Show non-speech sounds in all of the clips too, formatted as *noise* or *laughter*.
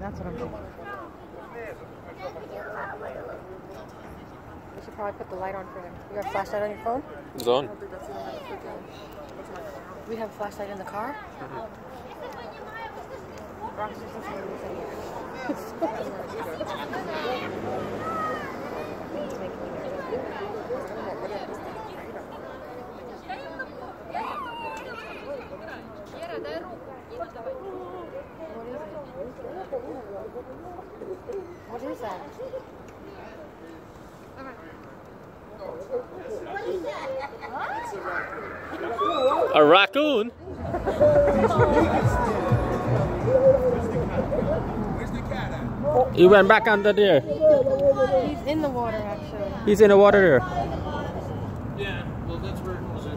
That's what I'm thinking. We should probably put the light on for him. You have a flashlight on your phone? It's on. We have a flashlight in the car? Ross *laughs* just *laughs* listened to what he said here. It's making me nervous. What is that? A raccoon? He went back under there. He's in the water, actually. He's in the water there. Yeah, well, that's where it goes in.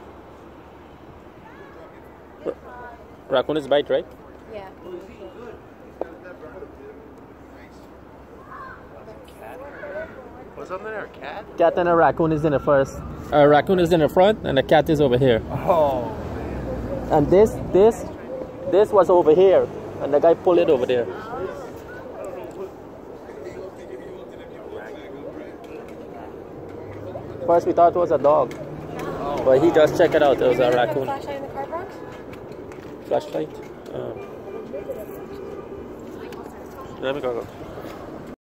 Raccoon is bite, right? Yeah. Was something there a cat? Cat and a raccoon is in the first. A raccoon is in the front and the cat is over here. Oh. And this, this, this was over here. And the guy pulled it over there. First we thought it was a dog. But he just checked it out. It was you a really have raccoon. Flashlight in the car, Bronx? Flashlight. Um, let me go. go.